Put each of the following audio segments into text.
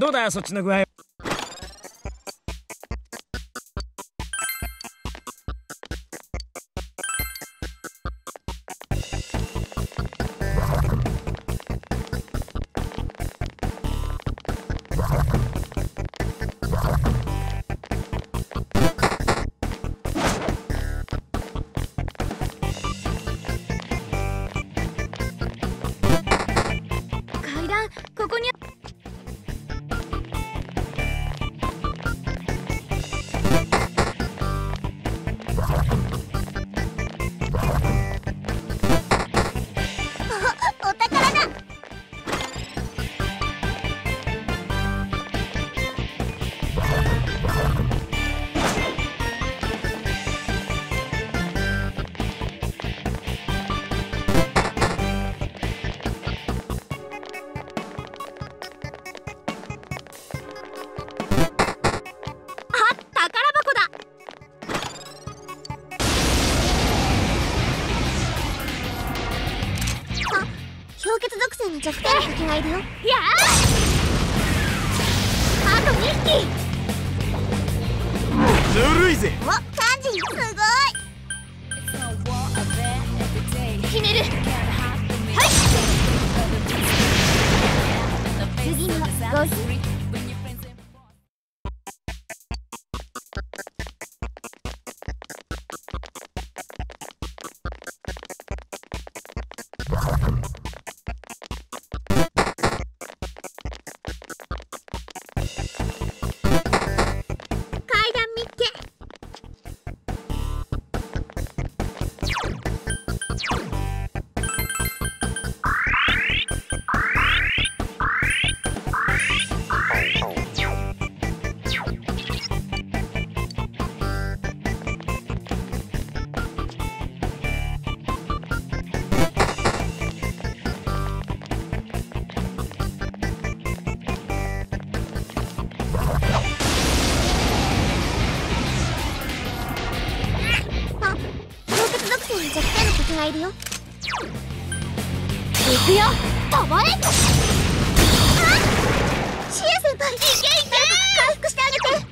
どうだそっちの具合結属性の弱点の敵がいるよ点の敵がいるよ。行くよ。飛ばれ。あシエ先輩。いけいけ。回復してあげて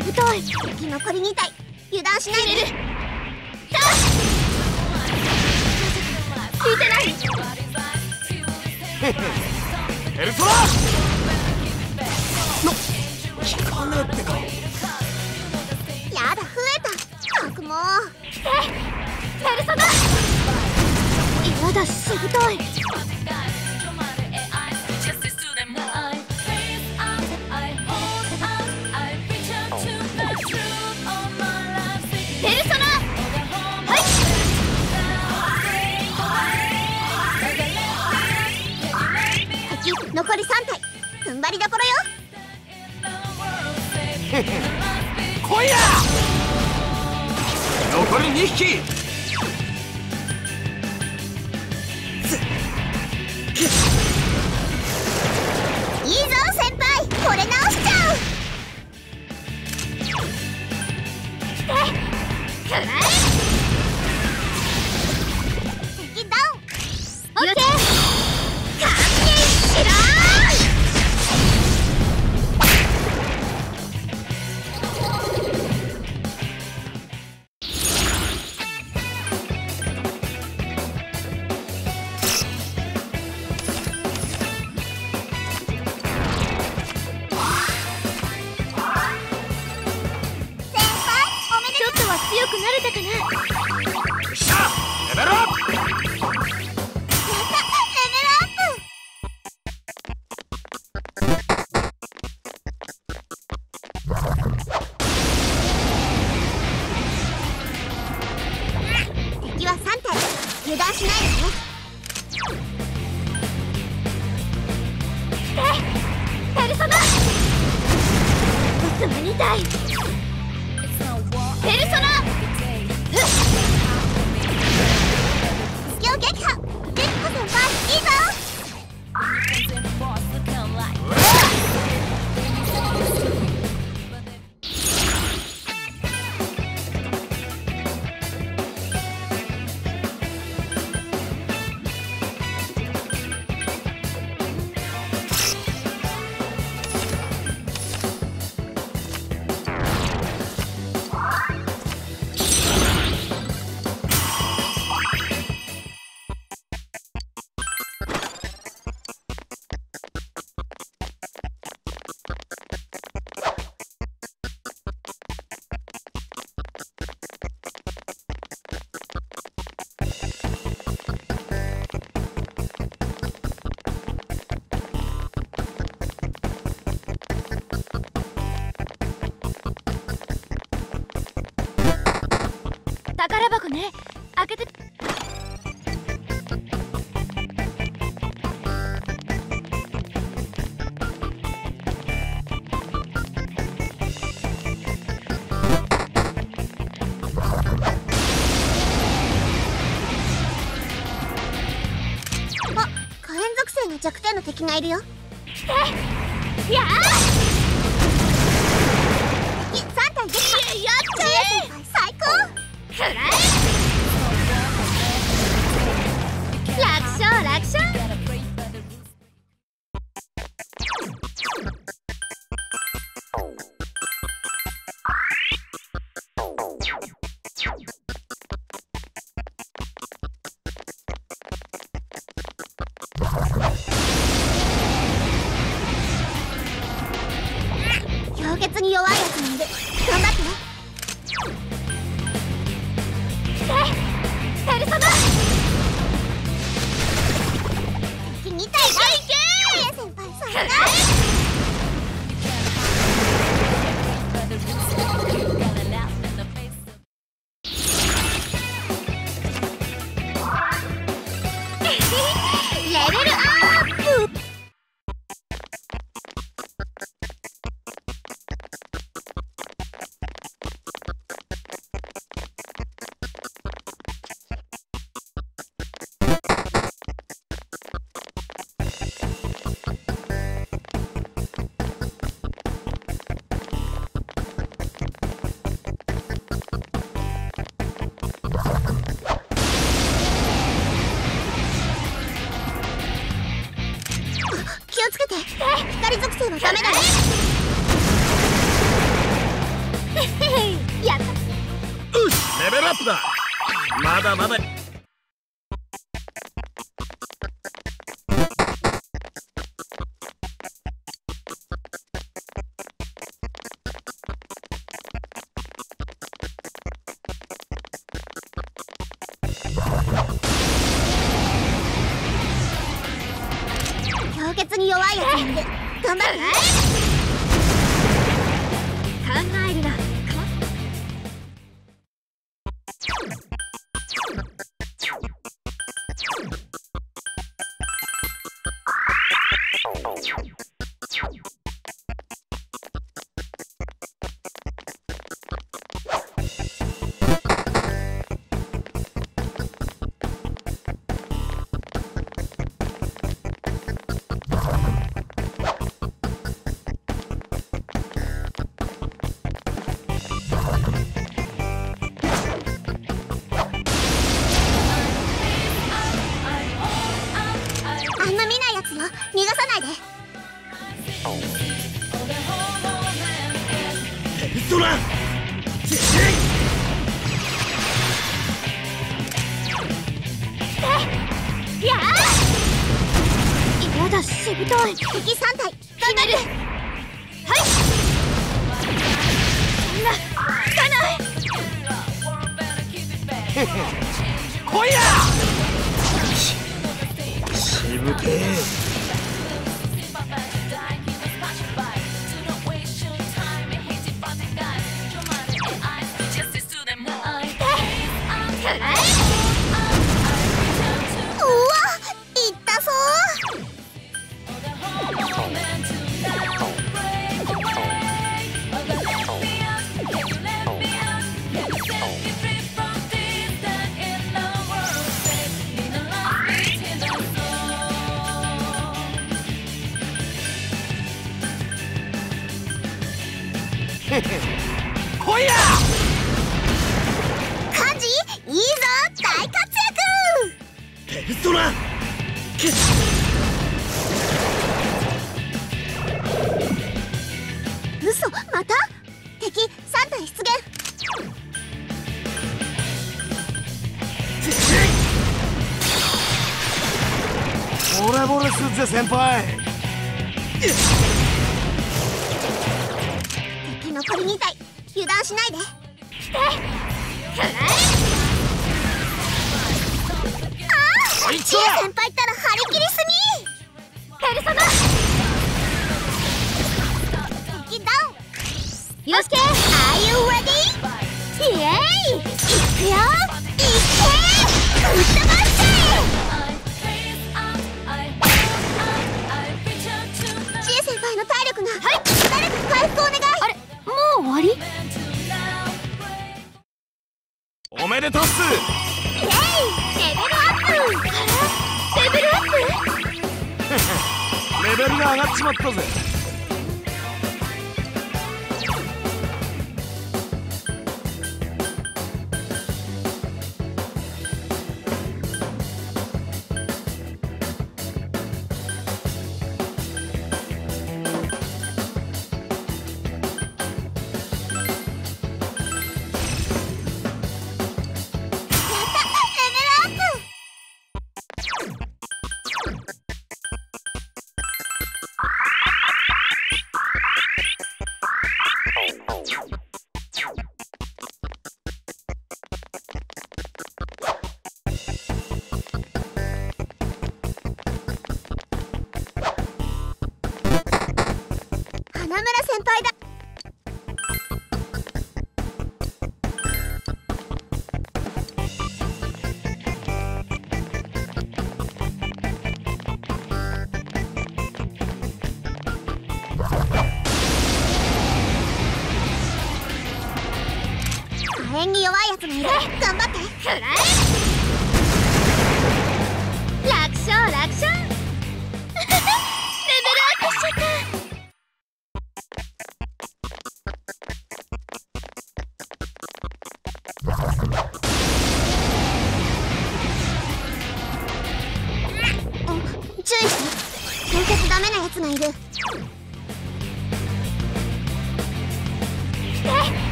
しぶとい生き残りみたい。油断しないで。聞いてないペルソナの効かねえってか。やだ増えた。も。うペルソナ。やだしぶとい残り3体。踏ん張りどころよ。来いや残り2匹。断しない敵がいるよ。来てやあ凍結に弱いやつ頑張る考え 来いや！カジいいぞ大活躍！ペルソナ嘘また？敵3体出現。ボレボレすっぜ先輩敵残り2体油断しないで。くらえこいつジエは先輩ったら張り切りすペルソナダウン。よし。け Are you ready? イエーイ。いくよ。いっおめでとうっすイエイレベルアップレベルアップ。レベルが上がっちまったぜ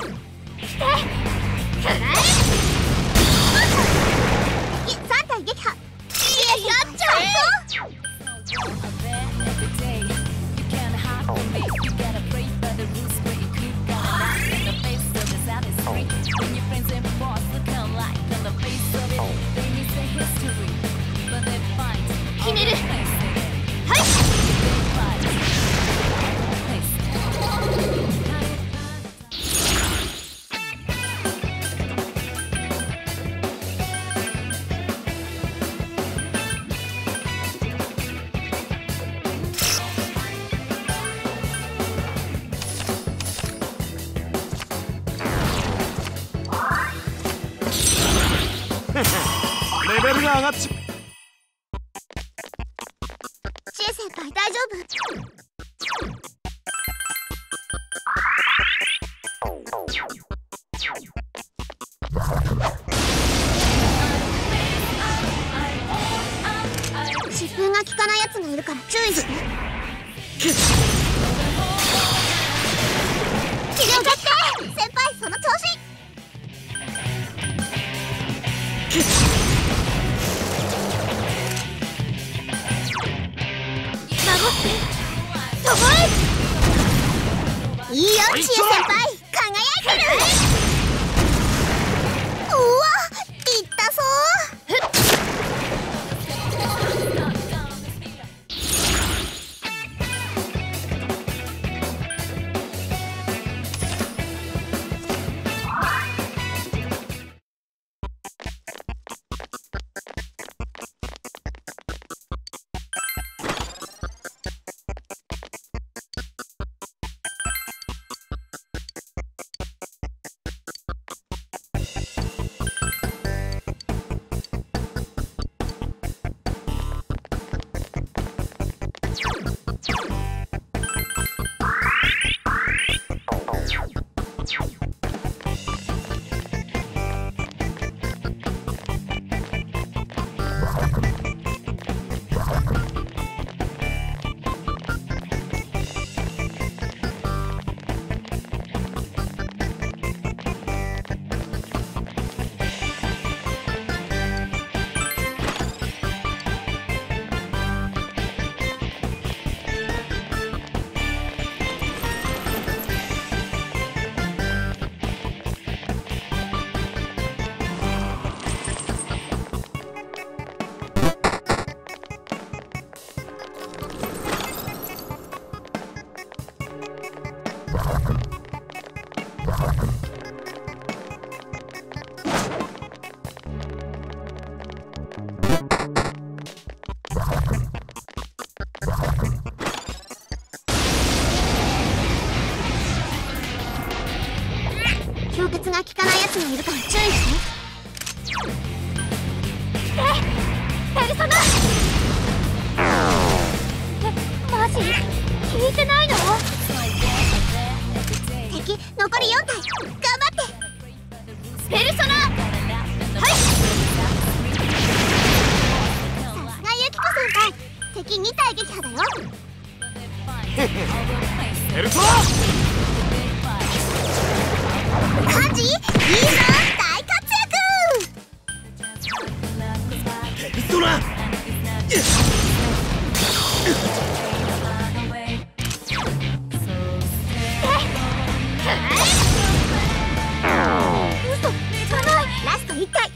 るくらえ敵3体撃破イエや大撃破だよ。ヘルトラハジ？大活躍。ヘルトララスト1回。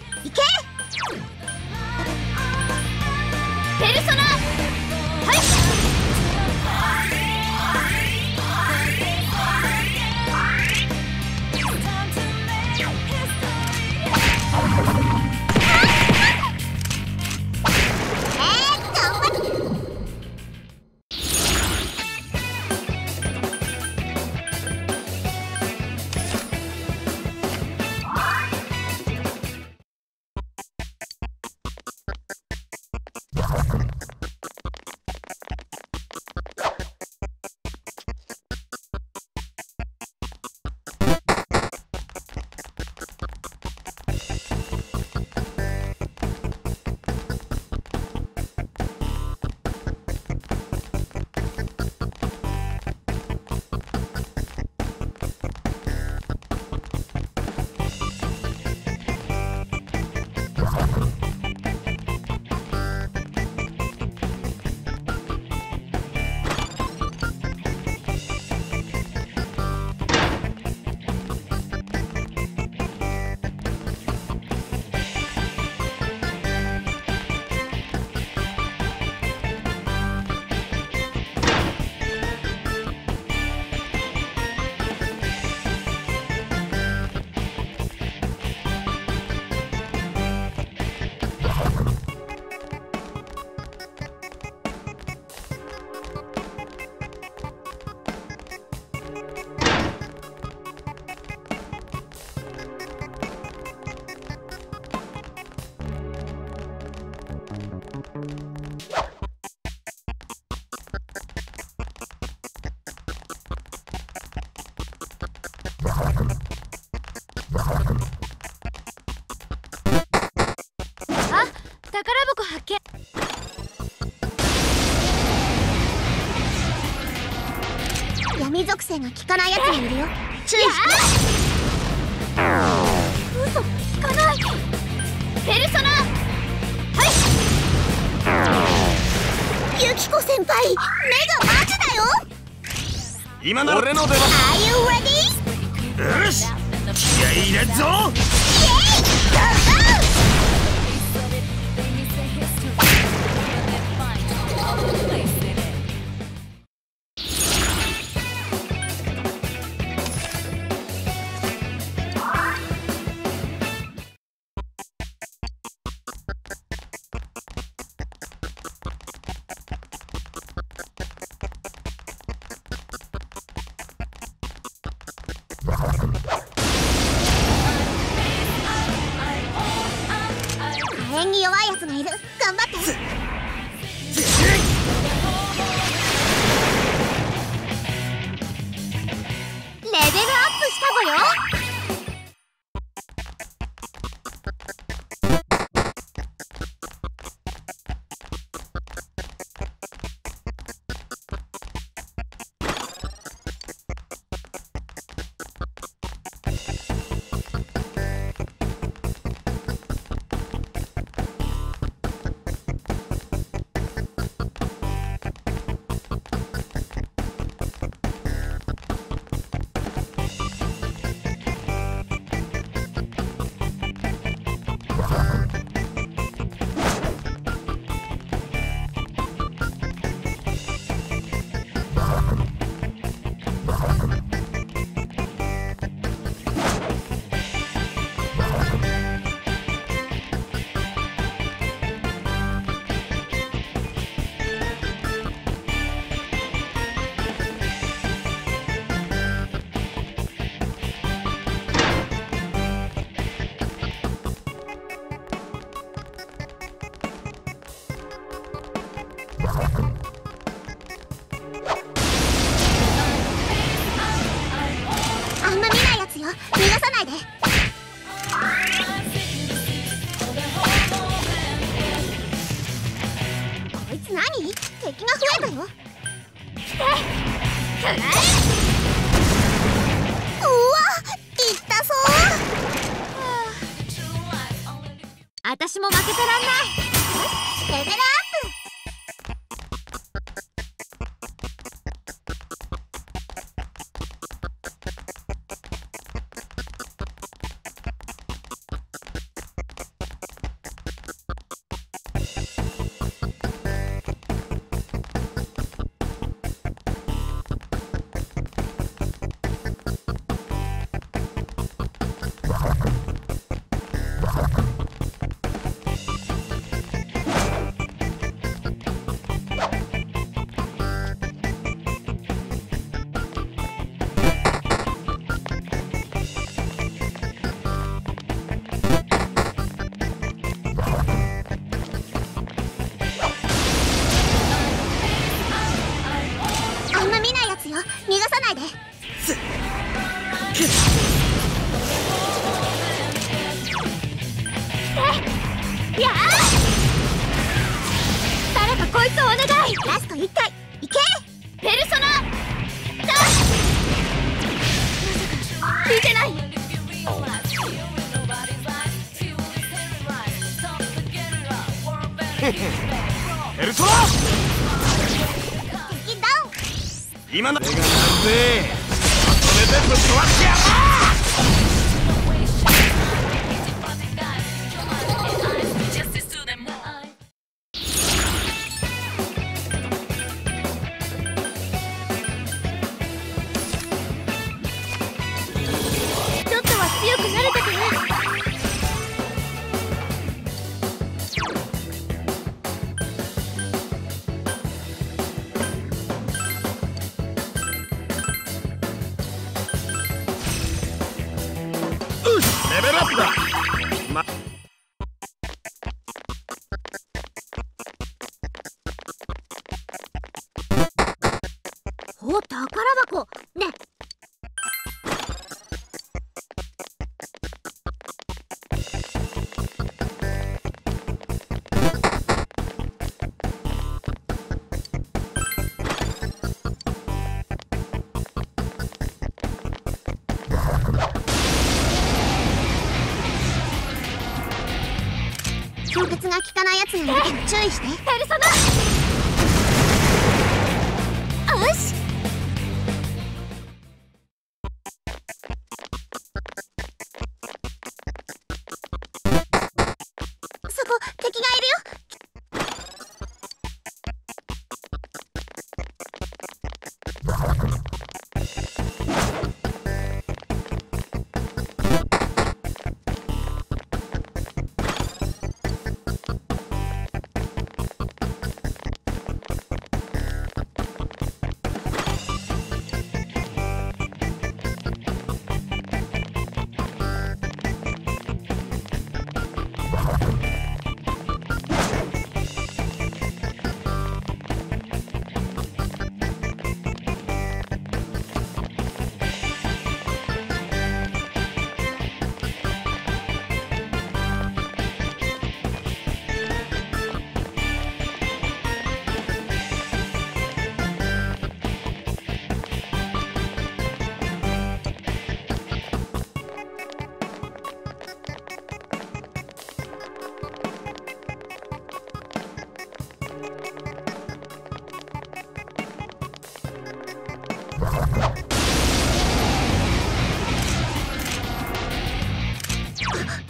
性が効かないやつもいるよ。注意し嘘効かない。ペルソナ。はい。ユキコ先輩目がマジだよ。今なら俺の出番。Are you ready? よし。気合い入れぞ。私も負けてらん manda... Venga. お宝箱。ね。が効かないやつにけ注意して。ペルソナ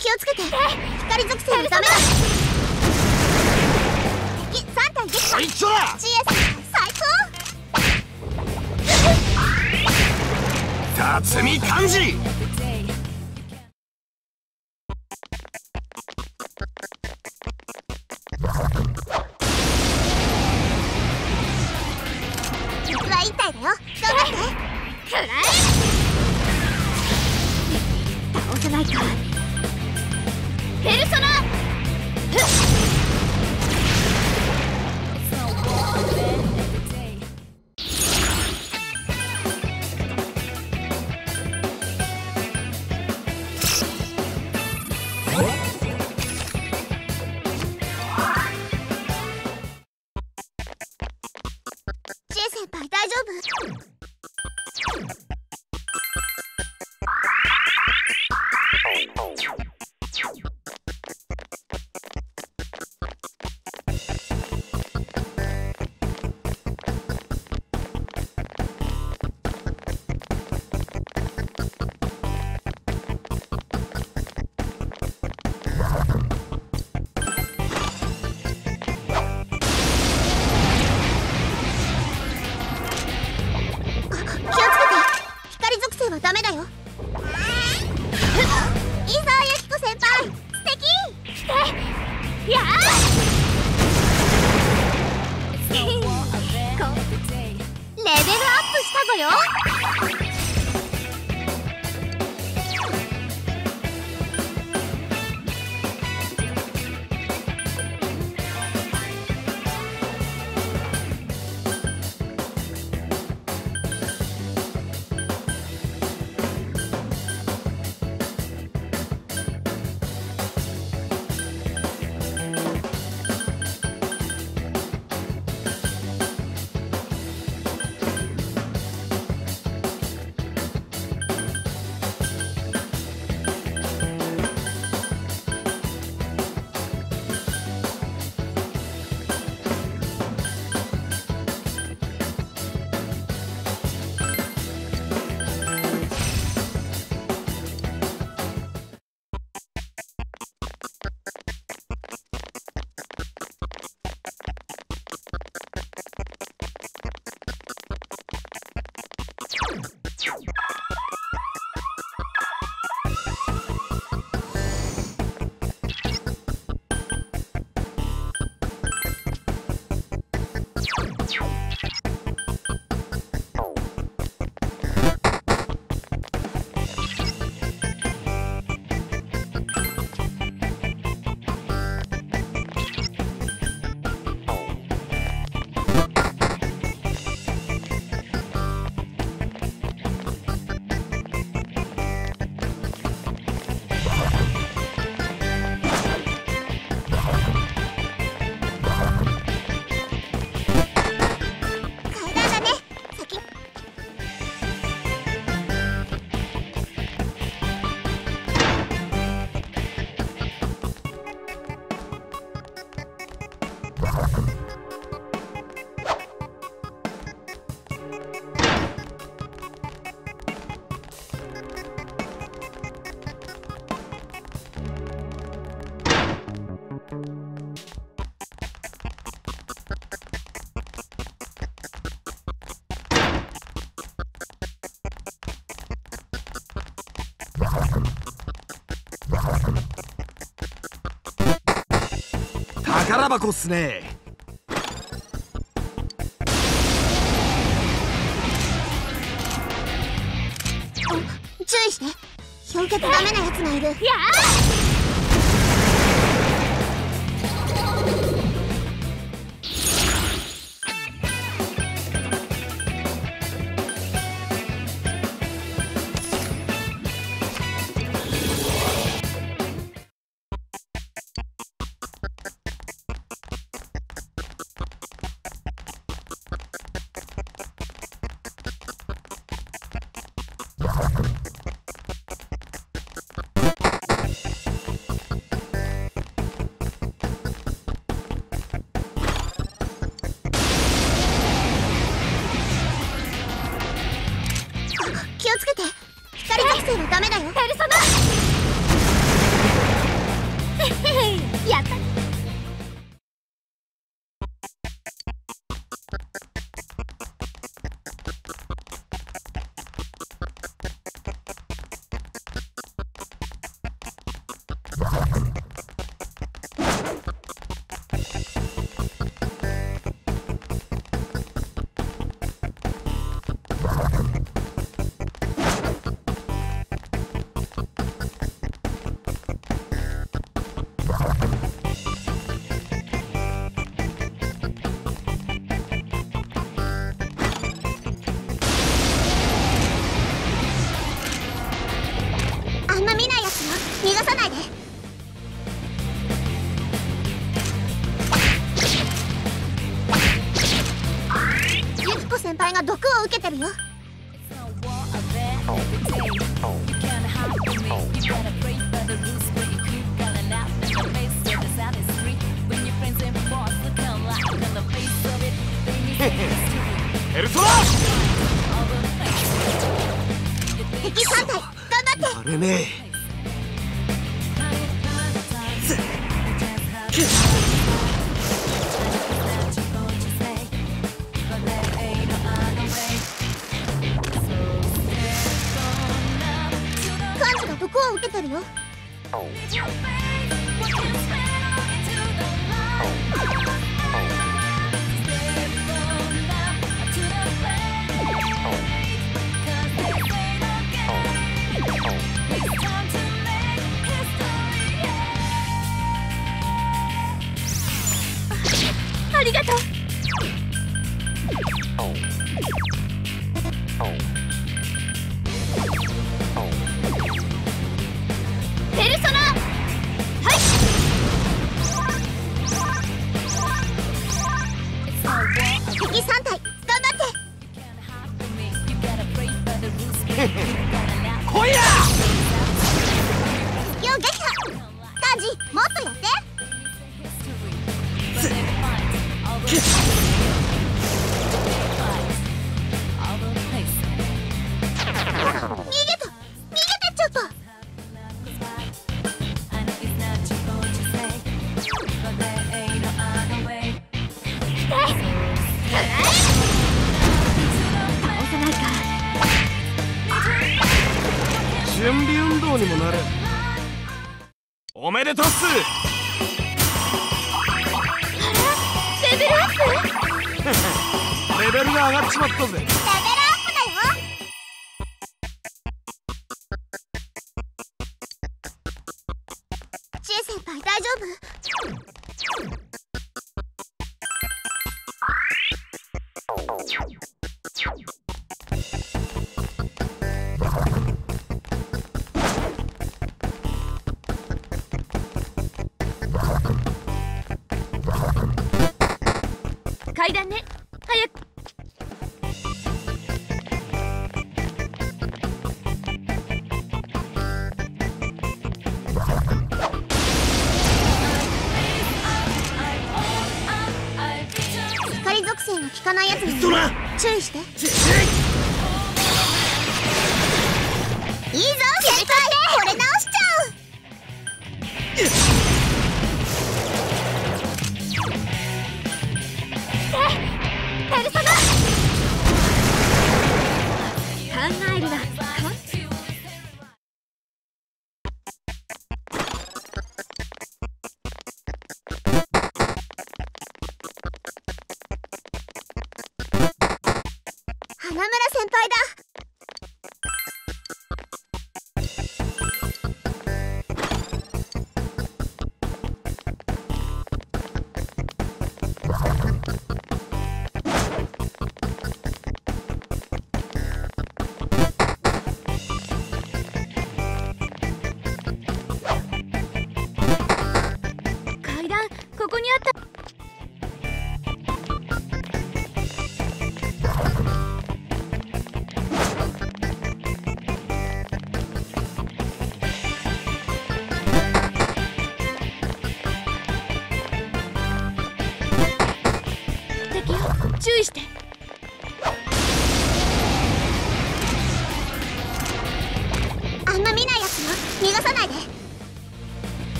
気をつけて。光属性のダメだ。敵3体最高。辰巳漢字タバっすね。注意して。避けちダメなやつがいる。やあだ。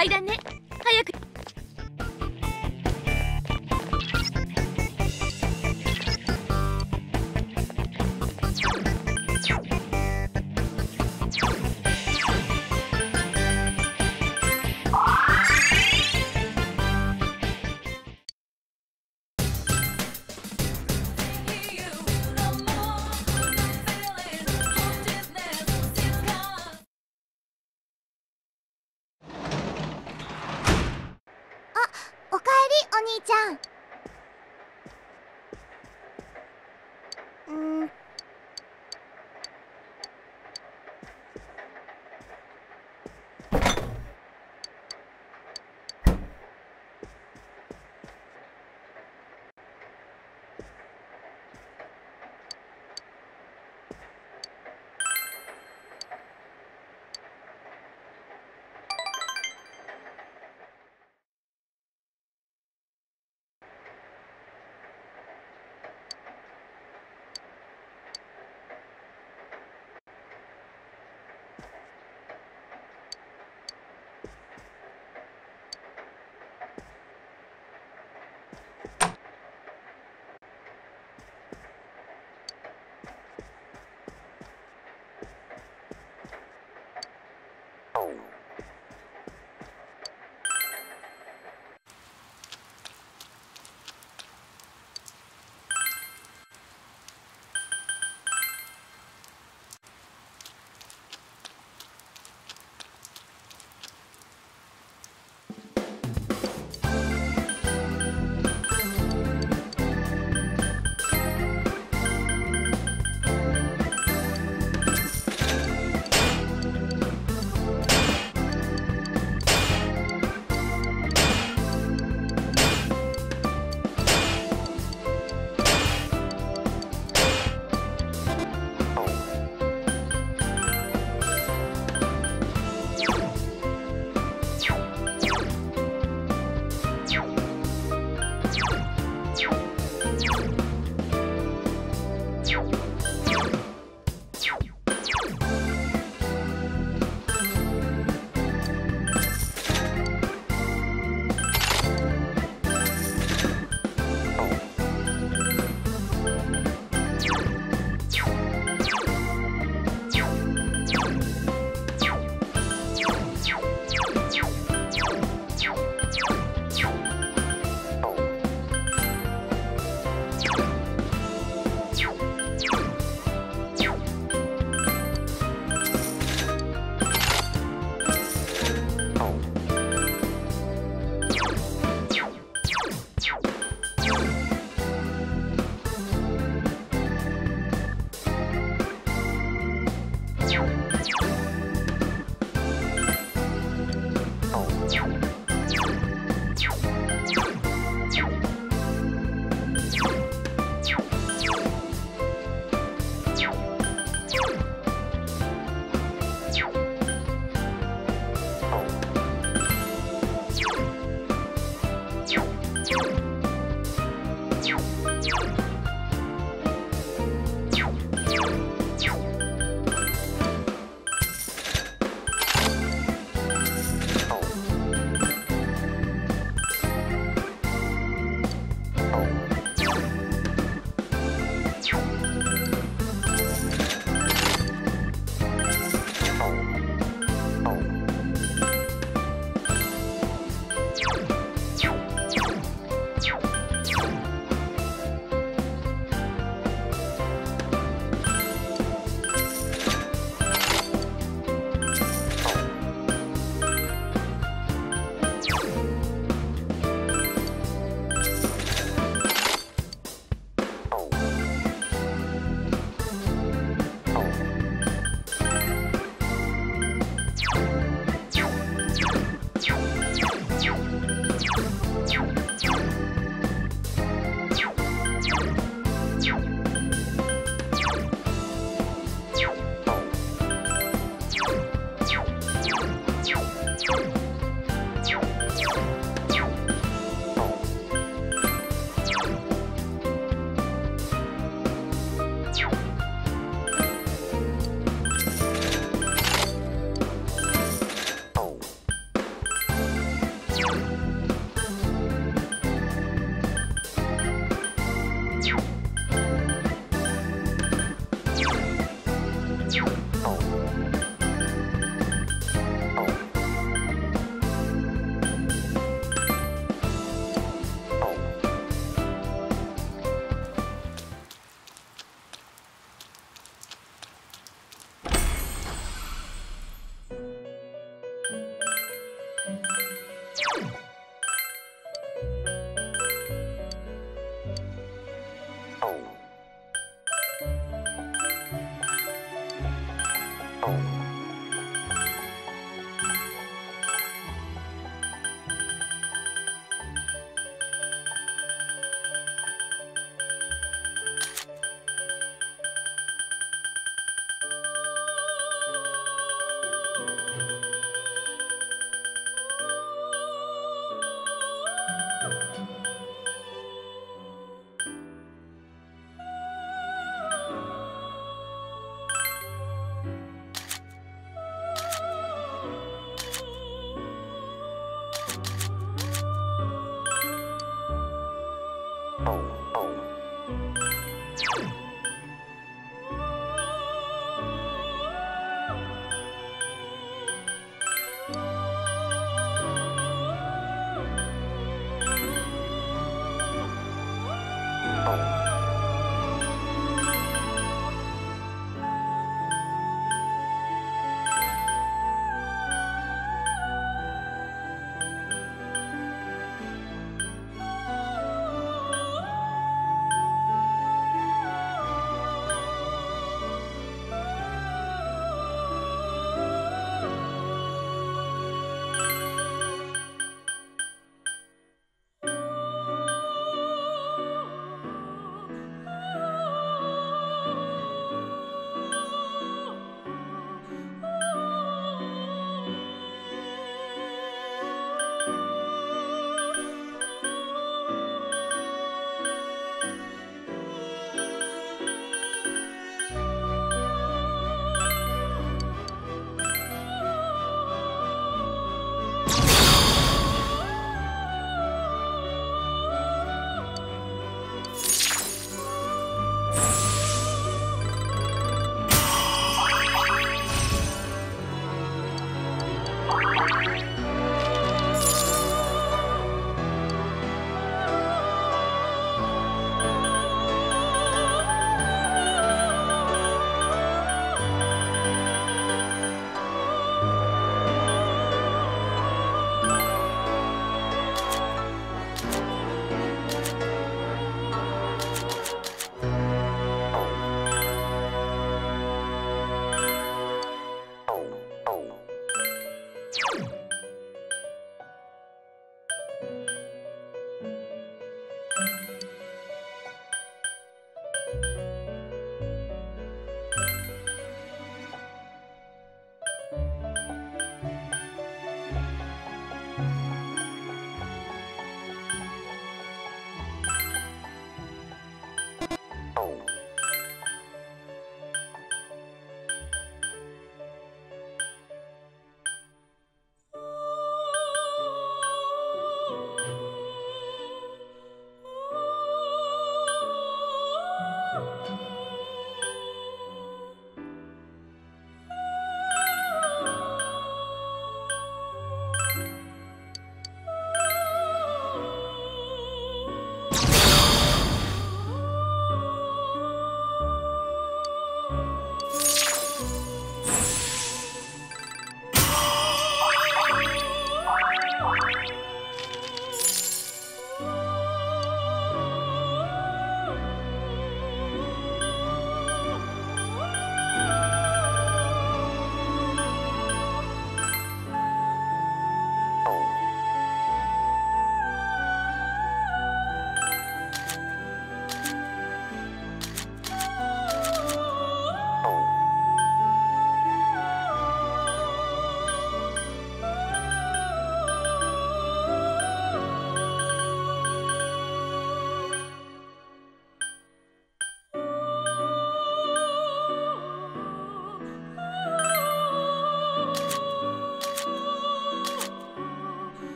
階段ね。